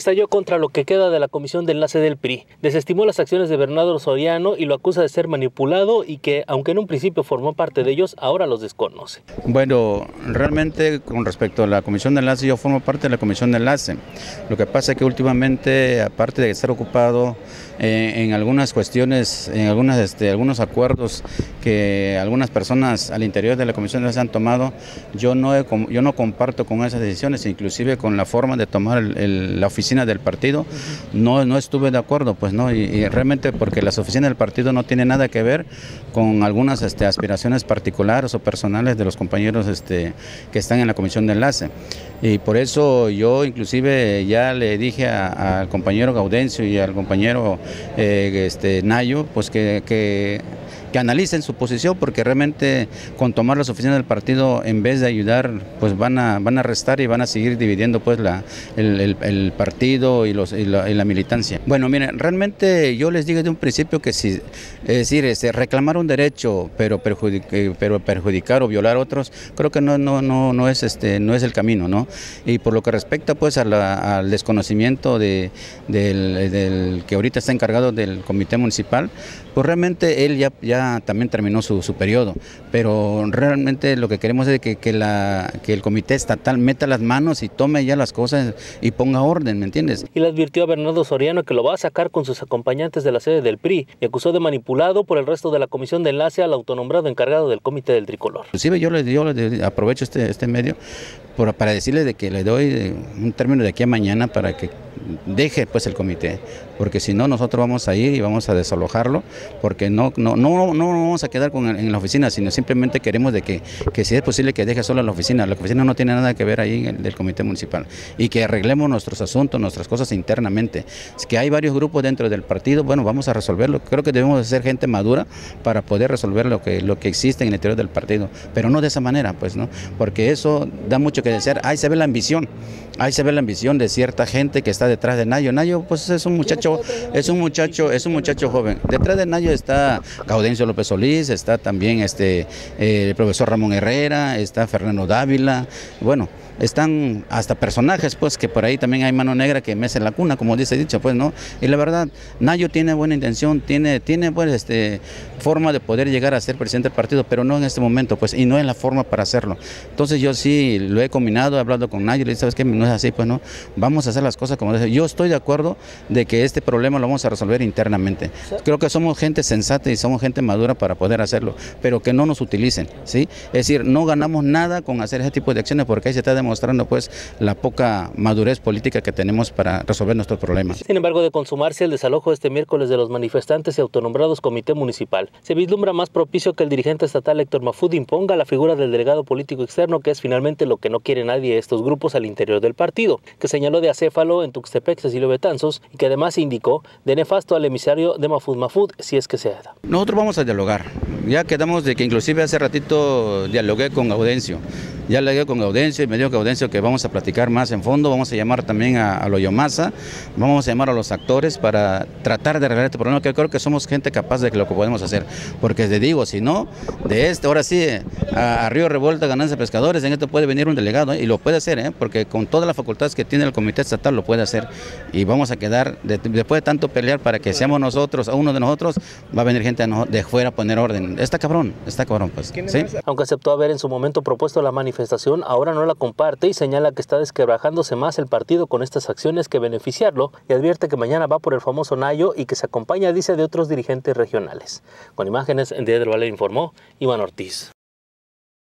estalló contra lo que queda de la comisión de enlace del PRI. Desestimó las acciones de Bernardo Soriano y lo acusa de ser manipulado y que, aunque en un principio formó parte de ellos, ahora los desconoce. Bueno, realmente con respecto a la comisión de enlace, yo formo parte de la comisión de enlace. Lo que pasa es que últimamente, aparte de estar ocupado eh, en algunas cuestiones, en algunas, este, algunos acuerdos que algunas personas al interior de la comisión de enlace han tomado, yo no, yo no comparto con esas decisiones, inclusive con la forma de tomar la oficina del partido, no, no estuve de acuerdo, pues no, y, realmente porque las oficinas del partido no tienen nada que ver con algunas este, aspiraciones particulares o personales de los compañeros este, que están en la comisión de enlace. Y por eso yo inclusive ya le dije al compañero Gaudencio y al compañero eh, este, Nayo, pues que que analicen su posición porque realmente con tomar las oficinas del partido en vez de ayudar pues van a, van a restar y van a seguir dividiendo pues la, el, partido y, los, la, militancia. Bueno, miren, realmente yo les dije de un principio que si, es decir, este, reclamar un derecho pero, perjudicar, eh, pero perjudicar o violar otros, creo que no, no, no, no, es, este, no es el camino, ¿no? Y por lo que respecta pues al desconocimiento de, del, que ahorita está encargado del comité municipal, pues realmente él ya también terminó su, su periodo, pero realmente lo que queremos es que, que, la, que el comité estatal meta las manos y tome ya las cosas y ponga orden, ¿me entiendes? Y le advirtió a Bernardo Soriano que lo va a sacar con sus acompañantes de la sede del PRI y acusó de manipulado por el resto de la comisión de enlace al autonombrado encargado del comité del tricolor. Inclusive yo le, yo le aprovecho este, este medio para decirle de que le doy un término de aquí a mañana para que deje pues el comité, porque si no nosotros vamos a ir y vamos a desalojarlo, porque no no no no vamos a quedar con, en la oficina, sino simplemente queremos de que, que si es posible que deje solo la oficina, la oficina no tiene nada que ver ahí en el del comité municipal y que arreglemos nuestros asuntos, nuestras cosas internamente. Es que hay varios grupos dentro del partido, bueno, vamos a resolverlo. Creo que debemos de ser gente madura para poder resolver lo que lo que existe en el interior del partido, pero no de esa manera, pues, ¿no? Porque eso da mucho que decir. Ahí se ve la ambición, ahí se ve la ambición de cierta gente que está detrás de Nayo. Nayo, pues es un muchacho, es un muchacho, es un muchacho joven. Detrás de Nayo está Gaudencio López Solís, está también este eh, el profesor Ramón Herrera, está Fernando Dávila, bueno, están hasta personajes pues que por ahí también hay mano negra que mece la cuna, como dice dicho, pues no. Y la verdad, Nayo tiene buena intención, tiene, tiene pues este forma de poder llegar a ser presidente del partido, pero no en este momento, pues, y no es la forma para hacerlo. Entonces yo sí lo he combinado, he hablado con Nayo, le dice, ¿sabes qué? No es así, pues no, vamos a hacer las cosas como dice. Yo estoy de acuerdo de que este problema lo vamos a resolver internamente. Creo que somos gente sensata y somos gente madura para poder hacerlo, pero que no nos utilicen, ¿sí? Es decir, no ganamos nada con hacer ese tipo de acciones porque ahí se está demostrando mostrando pues la poca madurez política que tenemos para resolver nuestros problemas. Sin embargo, de consumarse el desalojo este miércoles de los manifestantes y autonombrados comité municipal, se vislumbra más propicio que el dirigente estatal Héctor Mafud imponga la figura del delegado político externo, que es finalmente lo que no quiere nadie de estos grupos al interior del partido, que señaló de acéfalo en Tuxtepec Cecilio Betanzos y que además indicó de nefasto al emisario de Mafud Mafud si es que se da. Nosotros vamos a dialogar. Ya quedamos de que inclusive hace ratito dialogué con Audencio. Ya le digo con Audencio y me dijo que Audencio que vamos a platicar más en fondo, vamos a llamar también a, a Loyomasa, vamos a llamar a los actores para tratar de arreglar este problema, que creo que somos gente capaz de que lo que podemos hacer, porque te digo, si no, de este, ahora sí, a, Río Revuelta, ganancia pescadores, en esto puede venir un delegado, ¿eh? y lo puede hacer, ¿eh? porque con todas las facultades que tiene el comité estatal lo puede hacer, y vamos a quedar, después de tanto pelear para que seamos nosotros, a uno de nosotros, va a venir gente de fuera a poner orden. Está cabrón, está cabrón, pues. ¿sí? Aunque aceptó haber en su momento propuesto la manifestación, ahora no la comparte y señala que está desquebrajándose más el partido con estas acciones que beneficiarlo y advierte que mañana va por el famoso Nayo y que se acompaña, dice, de otros dirigentes regionales. Con imágenes, en Valle informó Iván Ortiz.